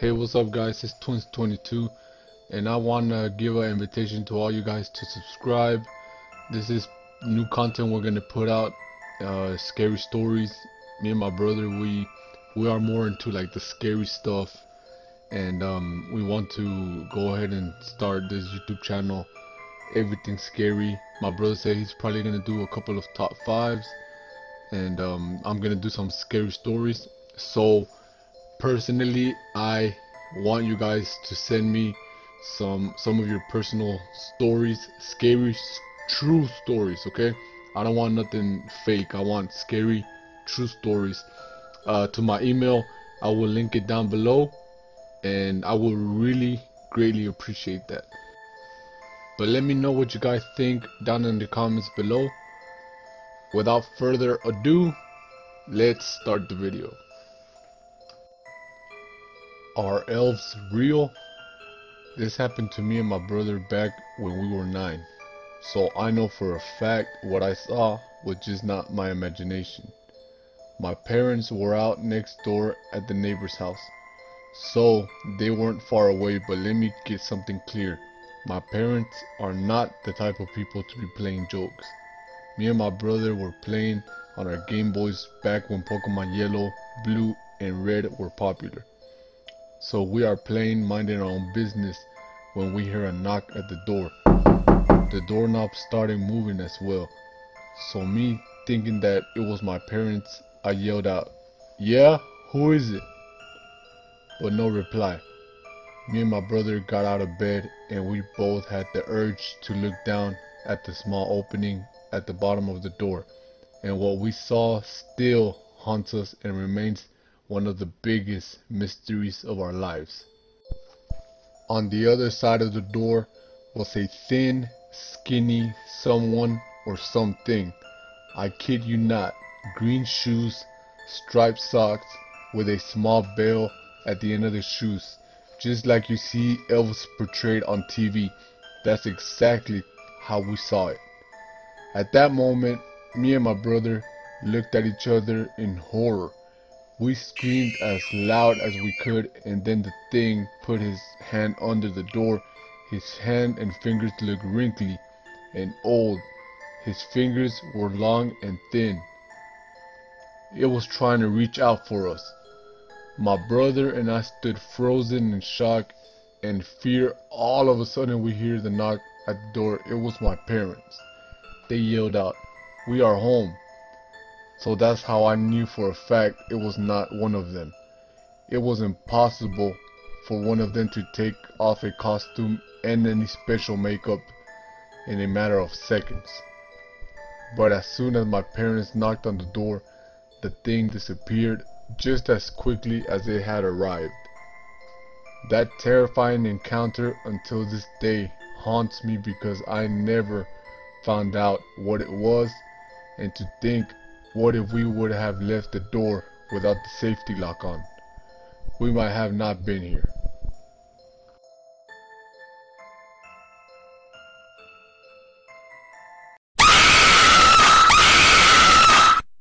Hey, what's up, guys? It's Twins22, and I want to give an invitation to all you guys to subscribe. This is new content we're gonna put out. Uh, scary stories. Me and my brother, we we are more into like the scary stuff, and um, we want to go ahead and start this YouTube channel. Everything scary. My brother said he's probably gonna do a couple of top fives, and um, I'm gonna do some scary stories. So personally i want you guys to send me some some of your personal stories scary true stories okay? I don't want nothing fake. I want scary true stories. Uh, to my email i will link it down below and i will really greatly appreciate that. But let me know what you guys think down in the comments below. Without further ado let's start the video are elves real? This happened to me and my brother back when we were 9. So I know for a fact what I saw was just not my imagination. My parents were out next door at the neighbor's house. So they weren't far away but let me get something clear. My parents are not the type of people to be playing jokes. Me and my brother were playing on our Game Boys back when Pokemon Yellow, Blue, and Red were popular. So we are playing, minding our own business when we hear a knock at the door. The doorknob started moving as well. So me thinking that it was my parents, I yelled out, Yeah, who is it? But no reply. Me and my brother got out of bed and we both had the urge to look down at the small opening at the bottom of the door. And what we saw still haunts us and remains one of the biggest mysteries of our lives. On the other side of the door was a thin, skinny someone or something. I kid you not, green shoes, striped socks, with a small bell at the end of the shoes, just like you see elves portrayed on TV. That's exactly how we saw it. At that moment, me and my brother looked at each other in horror. We screamed as loud as we could and then the thing put his hand under the door. His hand and fingers looked wrinkly and old. His fingers were long and thin. It was trying to reach out for us. My brother and I stood frozen in shock and fear. All of a sudden we hear the knock at the door. It was my parents. They yelled out, We are home. So that's how I knew for a fact it was not one of them. It was impossible for one of them to take off a costume and any special makeup in a matter of seconds. But as soon as my parents knocked on the door, the thing disappeared just as quickly as it had arrived. That terrifying encounter until this day haunts me because I never found out what it was and to think what if we would have left the door without the safety lock on? We might have not been here.